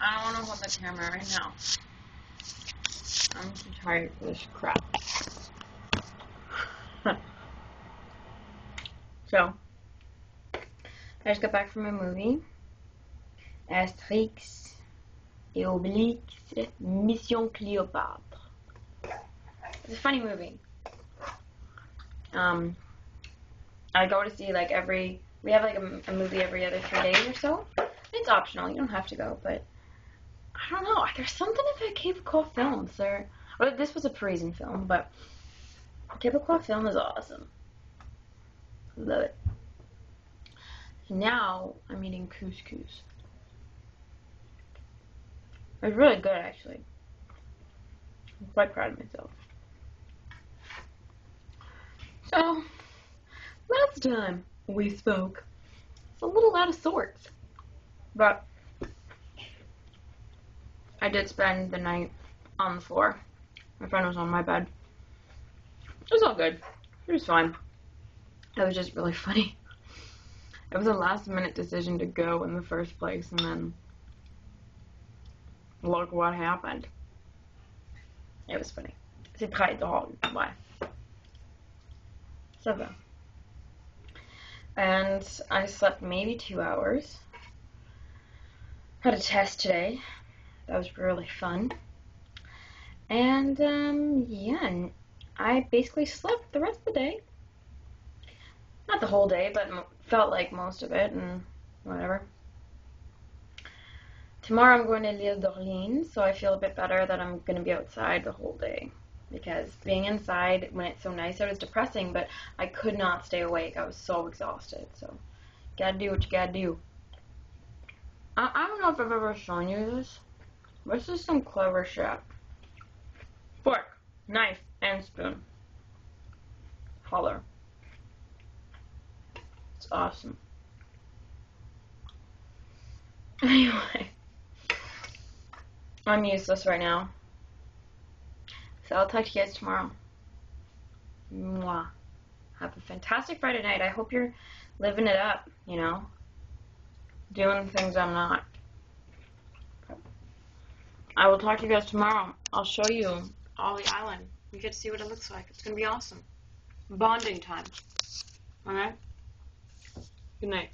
I don't want to hold the camera right now. I'm too tired for this crap. so, I just got back from a movie. Asterix et Obélix Mission Cléopâtre. It's a funny movie. Um, I go to see like every. We have like a, a movie every other three days or so. It's optional. You don't have to go, but I don't know. There's something about Québécois films. There, this was a Parisian film, but Québécois film is awesome. Love it. Now I'm eating couscous. It's really good, actually. I'm quite proud of myself. So, last time we spoke, it's a little out of sorts. But I did spend the night on the floor. My friend was on my bed. It was all good. It was fine. It was just really funny. It was a last minute decision to go in the first place, and then look what happened. It was funny. C'est très drôle. Ouais. Ça va. And I slept maybe two hours. Had a test today. That was really fun. And, um, yeah, I basically slept the rest of the day. Not the whole day, but felt like most of it, and whatever. Tomorrow I'm going to L'Île d'Orléans, so I feel a bit better that I'm going to be outside the whole day. Because being inside when it's so nice out is depressing, but I could not stay awake. I was so exhausted, so gotta do what you gotta do. I, I don't know if I've ever shown you this. This is some clever shit. Fork, knife, and spoon. Holler. It's awesome. Anyway. I'm useless right now. So I'll talk to you guys tomorrow. Mwah. Have a fantastic Friday night. I hope you're living it up, you know? Doing things I'm not. I will talk to you guys tomorrow. I'll show you all the island. You get to see what it looks like. It's going to be awesome. Bonding time. Alright? Good night.